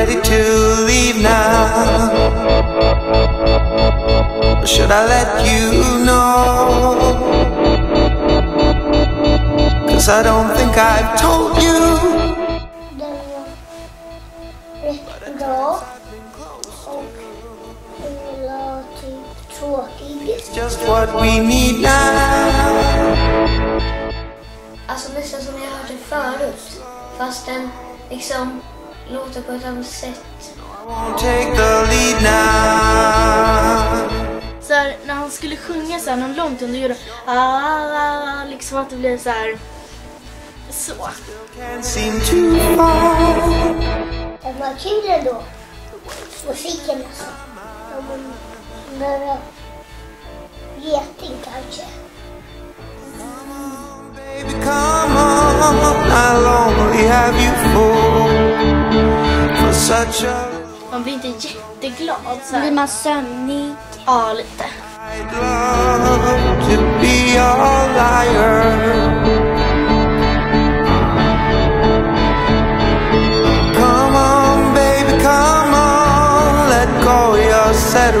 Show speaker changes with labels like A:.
A: ready to leave now? Or should I let you know? Cause I don't think I've told you.
B: It's
A: just what we need now.
C: Alltså nästan som jag hörde förut. Fast den liksom låter på ett annat sätt.
D: Så här, när han skulle sjunga så här, någon lång ton, då gjorde han ah, liksom att det blev så här. Så.
B: Den var kul ändå. Musiken alltså. Behöver geting kanske.
A: Baby, come on. I'll only have you for,
D: Man blir inte jätteglad så
E: Blir
D: här.
E: man sömnig?
D: Ja, lite.
A: I'd love to be your liar. Come on, baby, come on. Let go your set